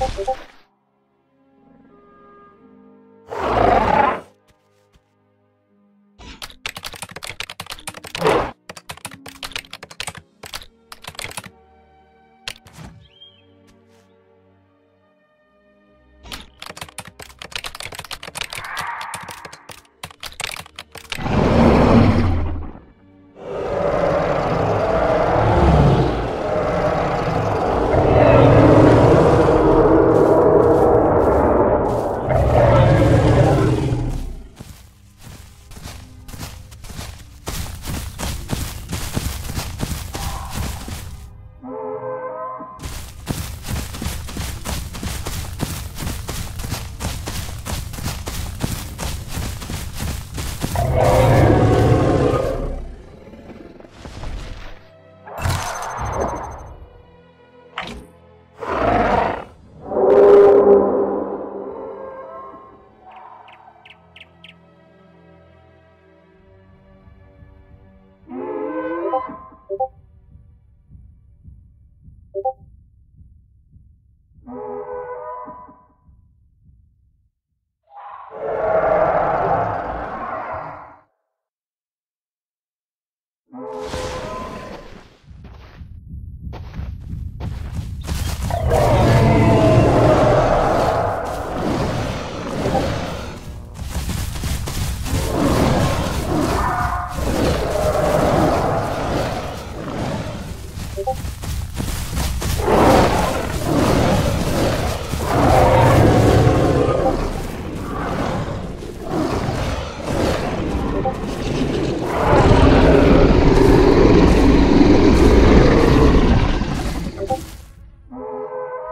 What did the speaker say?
Oh, oh, oh.